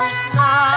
Krishna,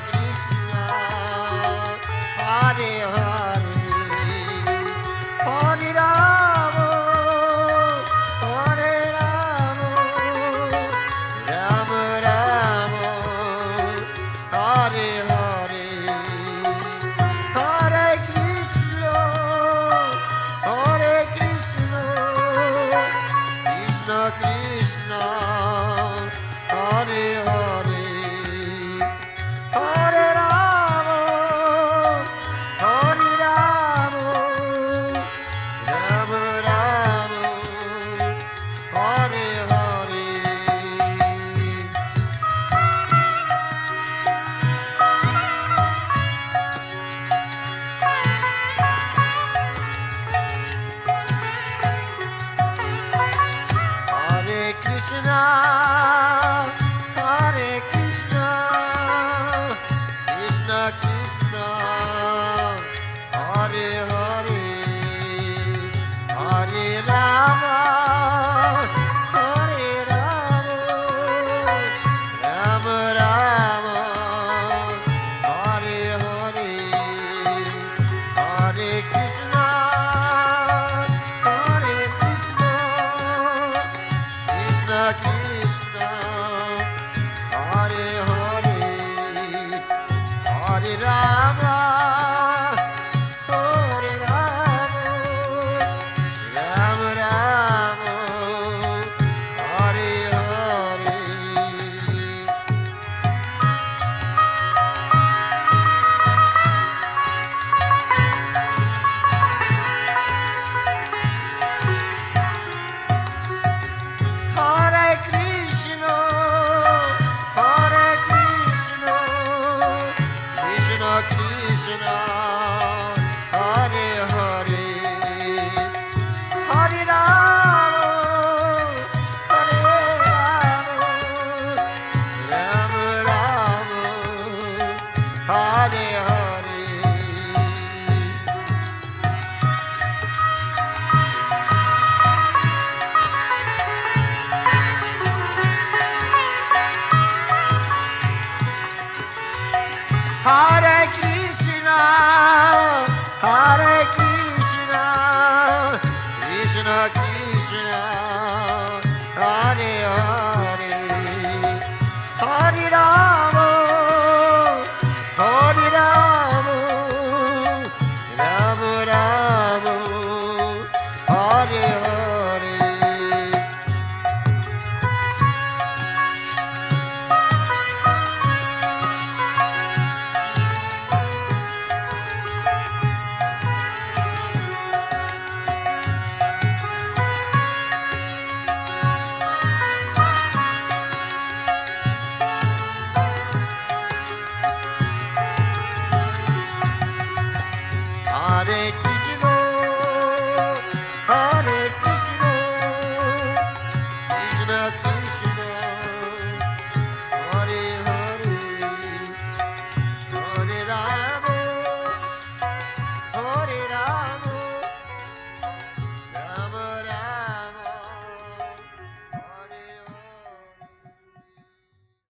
Krishna Hare